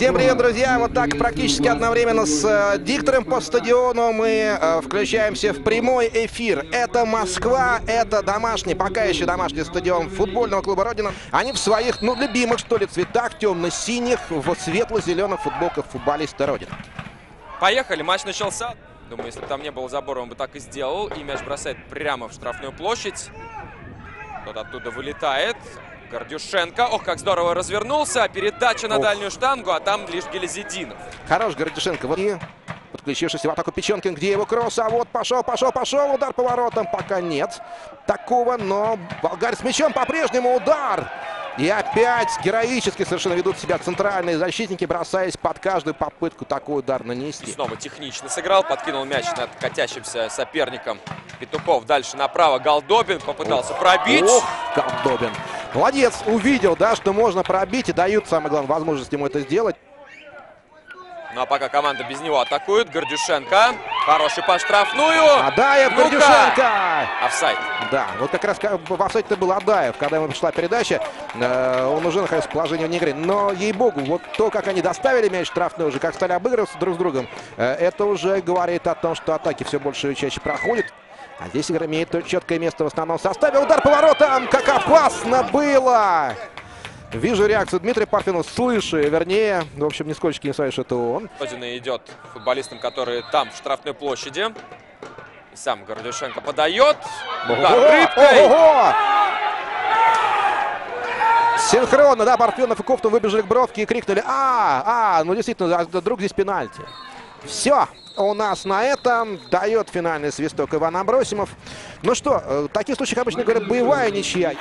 Всем привет, друзья! Вот так практически одновременно с э, диктором по стадиону мы э, включаемся в прямой эфир. Это Москва, это домашний, пока еще домашний стадион футбольного клуба Родина. Они в своих, ну, любимых, что ли, цветах, темно-синих, в светло-зеленых футболках футболиста Родина. Поехали, матч начался. Думаю, если бы там не было забора, он бы так и сделал. И мяч бросает прямо в штрафную площадь. Тот оттуда вылетает. Гордюшенко. Ох, как здорово развернулся. Передача на Ох. дальнюю штангу, а там лишь Гелезидинов. Хорош Гордюшенко. Вот и подключившись в атаку Печенкин. Где его кросс? А вот пошел, пошел, пошел. Удар по воротам. Пока нет такого, но Болгарь с мячом по-прежнему удар. И опять героически совершенно ведут себя центральные защитники, бросаясь под каждую попытку такой удар нанести. Снова технично сыграл, подкинул мяч над катящимся соперником. Петухов дальше направо. Голдобин попытался пробить. Ох, Колдобин. Молодец, увидел, да, что можно пробить и дают, самое главное, возможность ему это сделать. Ну а пока команда без него атакует. Гордюшенко. Хороший по штрафную. Адаев, Ну-ка! Гордюшенко! Офсайд. Да, вот как раз в офсайде был Адаев, когда ему пришла передача, э, он уже находился в положении вне игры. Но, ей-богу, вот то, как они доставили мяч штрафной уже, как стали обыгрываться друг с другом, э, это уже говорит о том, что атаки все больше и чаще проходят. А здесь игра имеет четкое место в основном составе. Удар по воротам! Как опасно было! Вижу реакцию Дмитрия Парфинова, слышу, вернее, в общем, нисколько не что это он. Родина идет футболистам, которые там, в штрафной площади. И сам Гордюшенко подает. Удар Ого! рыбкой. Ого! Синхронно, да, Парфенов и Кофтун выбежали к бровке и крикнули «А! А!» Ну, действительно, а, друг здесь пенальти. Все, у нас на этом дает финальный свисток Иван Абросимов. Ну что, э, в таких случаях обычно говорят боевая ничья.